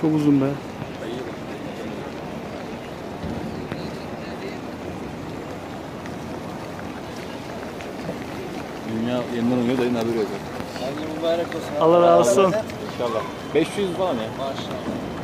Çok uzun be. Dünya yeniden oynuyor dayının haberi yok. Allah razı olsun. İnşallah. 500 falan ya. Maşallah.